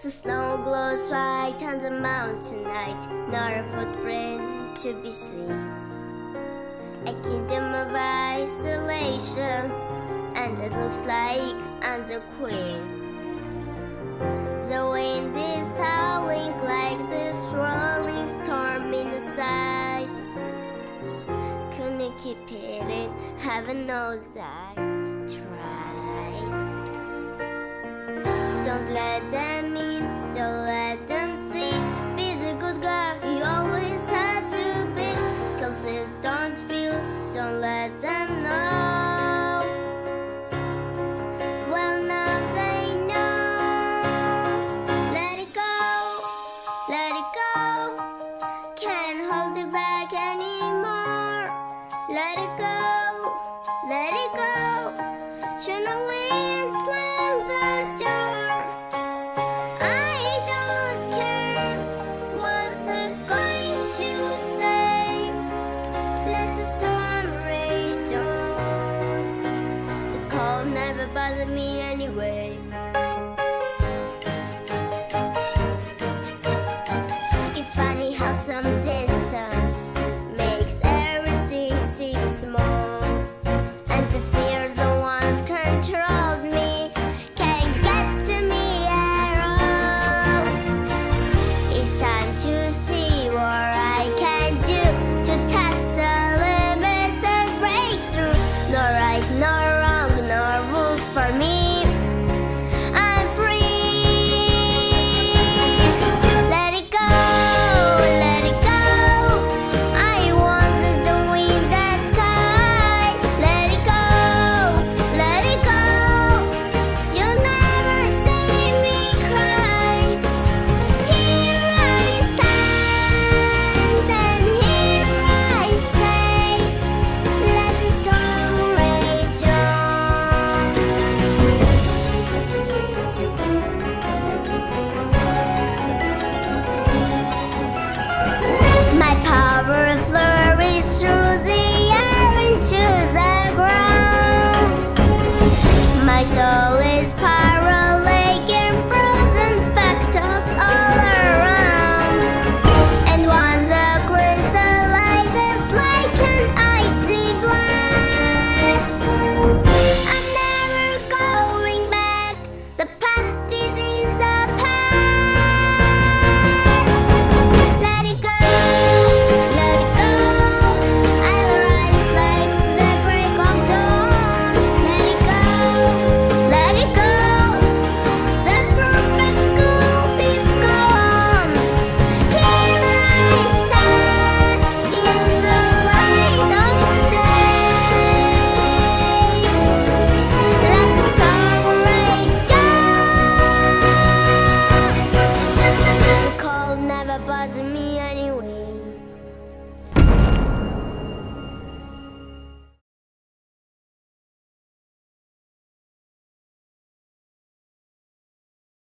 The snow glows white on the mountain night, not a footprint to be seen. A kingdom of isolation, and it looks like I'm the queen. The wind is howling like the swirling storm inside. Couldn't keep it in, heaven knows I tried. Don't let them Stretching away and slam the door. I don't care what they're to say. Let the storm rage on. The call never bothered me anyway.